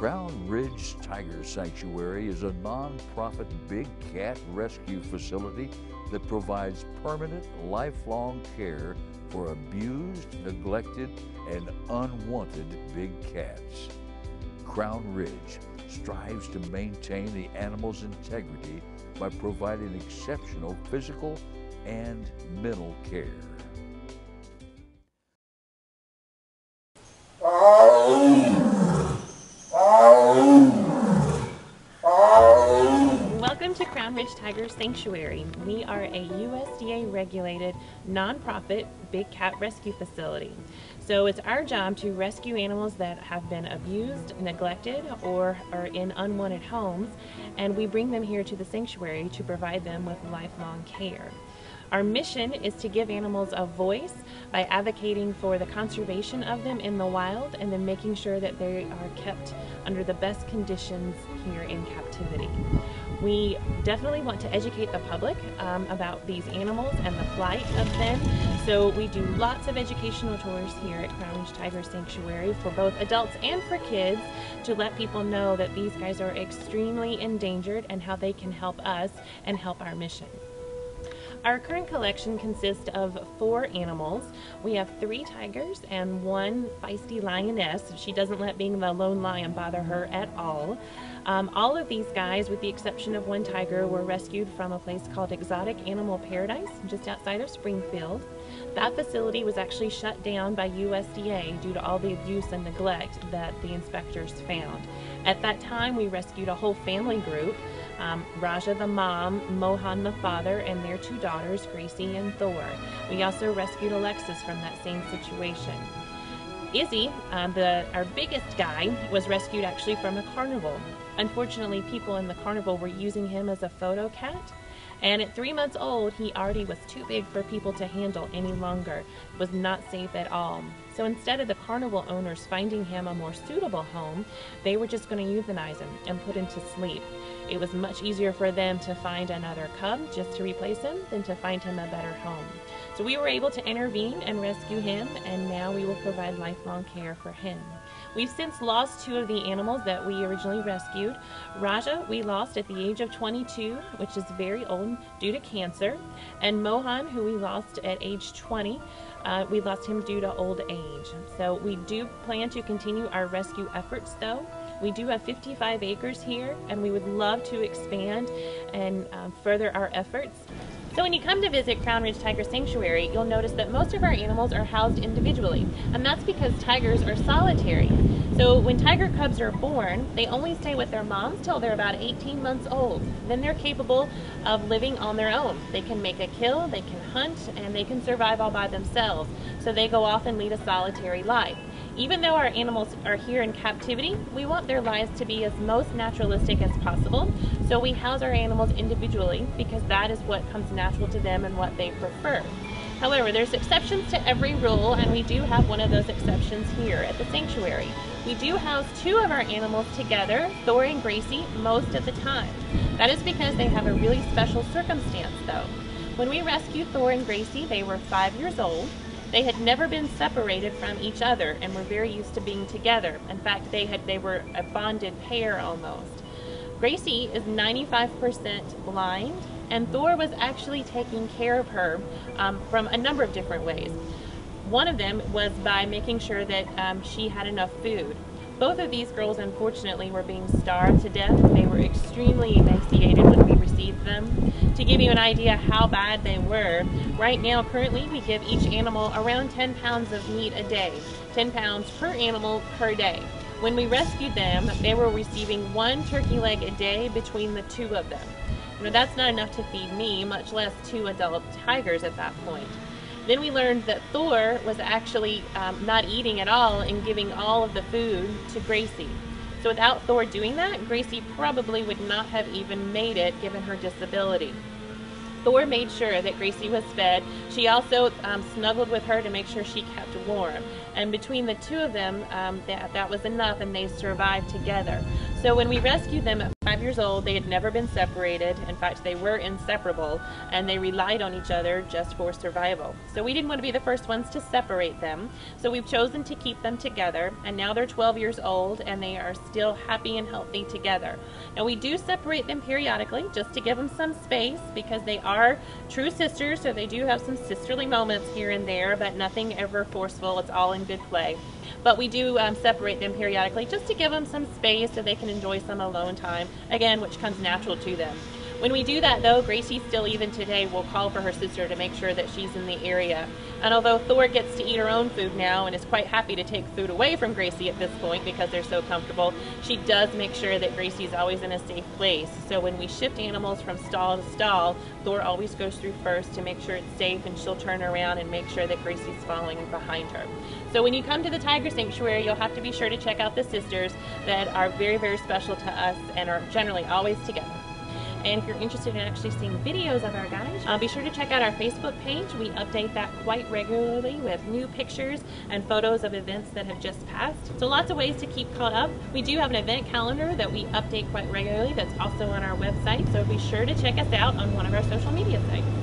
Crown Ridge Tiger Sanctuary is a non-profit big cat rescue facility that provides permanent, lifelong care for abused, neglected, and unwanted big cats. Crown Ridge strives to maintain the animal's integrity by providing exceptional physical and mental care. Crown Ridge Tiger Sanctuary. We are a USDA regulated nonprofit big cat rescue facility. So it's our job to rescue animals that have been abused, neglected, or are in unwanted homes, and we bring them here to the sanctuary to provide them with lifelong care. Our mission is to give animals a voice by advocating for the conservation of them in the wild and then making sure that they are kept under the best conditions here in captivity. We definitely want to educate the public um, about these animals and the plight of them. So we do lots of educational tours here at Crown Ridge Tiger Sanctuary for both adults and for kids to let people know that these guys are extremely endangered and how they can help us and help our mission. Our current collection consists of four animals. We have three tigers and one feisty lioness. She doesn't let being the lone lion bother her at all. Um, all of these guys, with the exception of one tiger, were rescued from a place called Exotic Animal Paradise just outside of Springfield. That facility was actually shut down by USDA due to all the abuse and neglect that the inspectors found. At that time, we rescued a whole family group um, Raja the mom, Mohan the father, and their two daughters, Gracie and Thor. We also rescued Alexis from that same situation. Izzy, uh, the, our biggest guy, was rescued actually from a carnival. Unfortunately, people in the carnival were using him as a photo cat, and at three months old, he already was too big for people to handle any longer, was not safe at all. So instead of the carnival owners finding him a more suitable home, they were just going to euthanize him and put him to sleep. It was much easier for them to find another cub just to replace him than to find him a better home. So we were able to intervene and rescue him, and now we will provide lifelong care for him. We've since lost two of the animals that we originally rescued. Raja, we lost at the age of 22, which is very old due to cancer, and Mohan, who we lost at age 20, uh, we lost him due to old age. So we do plan to continue our rescue efforts though. We do have 55 acres here and we would love to expand and um, further our efforts. So when you come to visit Crown Ridge Tiger Sanctuary, you'll notice that most of our animals are housed individually, and that's because tigers are solitary. So when tiger cubs are born, they only stay with their moms till they're about 18 months old. Then they're capable of living on their own. They can make a kill, they can hunt, and they can survive all by themselves. So they go off and lead a solitary life. Even though our animals are here in captivity, we want their lives to be as most naturalistic as possible. So we house our animals individually because that is what comes natural to them and what they prefer. However, there's exceptions to every rule, and we do have one of those exceptions here at the sanctuary. We do house two of our animals together, Thor and Gracie, most of the time. That is because they have a really special circumstance, though. When we rescued Thor and Gracie, they were five years old. They had never been separated from each other and were very used to being together. In fact, they had they were a bonded pair almost. Gracie is 95% blind, and Thor was actually taking care of her um, from a number of different ways. One of them was by making sure that um, she had enough food. Both of these girls, unfortunately, were being starved to death. They were extremely emaciated received them. To give you an idea how bad they were, right now, currently, we give each animal around 10 pounds of meat a day, 10 pounds per animal per day. When we rescued them, they were receiving one turkey leg a day between the two of them. You know, that's not enough to feed me, much less two adult tigers at that point. Then we learned that Thor was actually um, not eating at all and giving all of the food to Gracie. So without Thor doing that, Gracie probably would not have even made it given her disability. Thor made sure that Gracie was fed. She also um, snuggled with her to make sure she kept warm. And between the two of them, um, that, that was enough and they survived together. So when we rescued them five years old. They had never been separated. In fact, they were inseparable and they relied on each other just for survival. So we didn't want to be the first ones to separate them. So we've chosen to keep them together and now they're 12 years old and they are still happy and healthy together. Now we do separate them periodically just to give them some space because they are true sisters so they do have some sisterly moments here and there but nothing ever forceful. It's all in good play. But we do um, separate them periodically just to give them some space so they can enjoy some alone time, again, which comes natural to them. When we do that though, Gracie still even today will call for her sister to make sure that she's in the area. And although Thor gets to eat her own food now and is quite happy to take food away from Gracie at this point because they're so comfortable, she does make sure that Gracie's always in a safe place. So when we shift animals from stall to stall, Thor always goes through first to make sure it's safe and she'll turn around and make sure that Gracie's following behind her. So when you come to the Tiger Sanctuary, you'll have to be sure to check out the sisters that are very, very special to us and are generally always together. And if you're interested in actually seeing videos of our guys, uh, be sure to check out our Facebook page. We update that quite regularly with new pictures and photos of events that have just passed. So lots of ways to keep caught up. We do have an event calendar that we update quite regularly that's also on our website. So be sure to check us out on one of our social media sites.